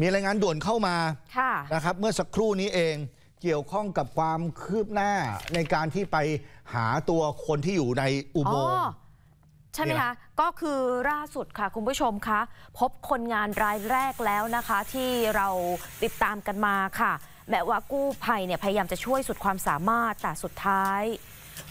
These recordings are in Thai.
มีรายงานด่วนเข้ามาค่ะนะครับ เมื่อสักครู่นี้เองเกี่ยวข้องกับความคืบหน้าในการที่ไปหาตัวคนที่อยู่ในอุอ๋โมองค์ใช่ไหมเนี่ยคะ ก็คือล่าสุดค่ะ คุณผู้ชมคะ พบคนงานรายแรกแล้วนะคะ ที่เราติดตามกันมาค่ะ แม้ว่ากู้ภัยเนี่ยพยายามจะช่วยสุดความสามารถแต่สุดท้าย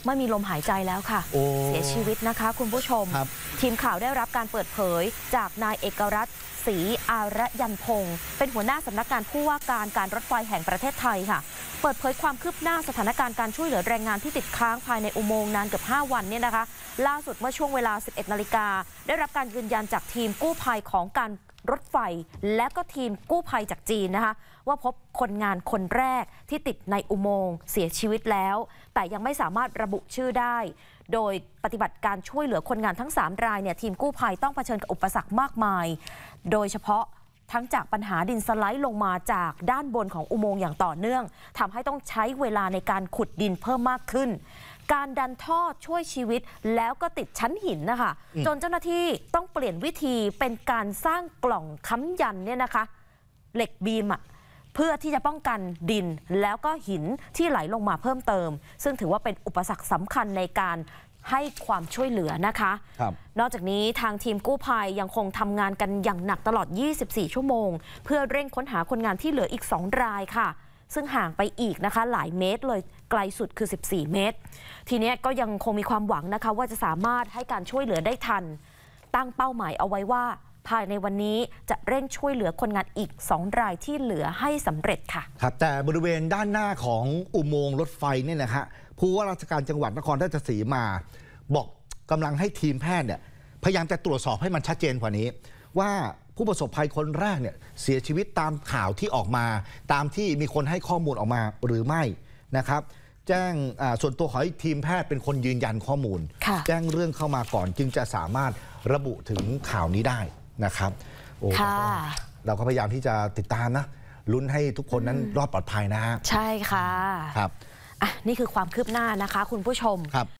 ไม่มีลมหายใจแล้วค่ะโอ้เสียชีวิตนะคะคุณผู้ชมครับทีมข่าวได้รับการเปิดเผยจากนายเอกรัตน์ศรีอารยันพงศ์เป็นหัวหน้าสำนักงานผู้ว่าการการรถไฟแห่งประเทศไทยค่ะ เปิดเผยความคืบหน้าสถานการณ์การช่วยเหลือแรงงานที่ติดค้างภายในอุโมงค์นานเกือบ 5 วันเนี่ยนะคะ ล่าสุดเมื่อช่วงเวลา 11 นาฬิกาได้รับการยืนยันจากทีมกู้ภัยของการรถไฟ และก็ทีมกู้ภัยจากจีนนะคะ ว่าพบคนงานคนแรกที่ติดในอุโมงค์เสียชีวิตแล้ว แต่ยังไม่สามารถระบุชื่อได้ โดยปฏิบัติการช่วยเหลือคนงานทั้ง 3 รายเนี่ยทีมกู้ภัยต้องเผชิญกับอุปสรรคมากมาย โดยเฉพาะทั้งจากปัญหาดินสไลด์ลงมาจากด้านบนของอุโมงค์อย่างต่อเนื่องทำให้ต้องใช้เวลาในการขุดดินเพิ่มมากขึ้น การดันท่อช่วยชีวิตแล้วก็ติดชั้นหินนะคะ จนเจ้าหน้าที่ต้องเปลี่ยนวิธีเป็นการสร้างกล่องค้ำยันเนี่ยนะคะ เหล็กบีมอะเพื่อที่จะป้องกันดินแล้วก็หินที่ไหลลงมาเพิ่มเติม ซึ่งถือว่าเป็นอุปสรรคสำคัญในการให้ความช่วยเหลือนะคะครับนอกจากนี้ทางทีมกู้ภัยยังคงทำงานกันอย่างหนักตลอด 24 ชั่วโมง เพื่อเร่งค้นหาคนงานที่เหลืออีก 2 รายค่ะ ซึ่งห่างไปอีกนะคะหลายเมตรเลยไกลสุดคือ 14 เมตร ทีเนี้ยก็ยังคงมีความหวังนะคะ ว่าจะสามารถให้การช่วยเหลือได้ทัน ตั้งเป้าหมายเอาไว้ว่า ภายในวันนี้จะเร่งช่วยเหลือคนงานอีก 2 รายที่เหลือให้สำเร็จค่ะ ครับ แต่บริเวณด้านหน้าของอุโมงค์รถไฟเนี่ยนะฮะผู้ว่าราชการจังหวัดนครราชสีมา บอกกำลังให้ทีมแพทย์เนี่ยพยายามจะตรวจสอบให้มันชัดเจนกว่านี้ ว่า ผู้ประสบภัยคนแรกเนี่ยเสียชีวิตตามข่าวที่ออกมา ตามที่มีคนให้ข้อมูลออกมาหรือไม่นะครับแจ้งอ่าส่วนตัวขอให้ทีมแพทย์เป็นคนยืนยันข้อมูลค่ะแจ้งเรื่องเข้ามาก่อนจึงจะสามารถระบุถึงข่าวนี้ได้นะครับโอ้ค่ะเราก็พยายามที่จะติดตามนะลุ้นให้ทุกคนนั้นรอดปลอดภัยนะฮะใช่ค่ะครับอะนี่คือความคืบหน้านะคะ คุณผู้ชมครับ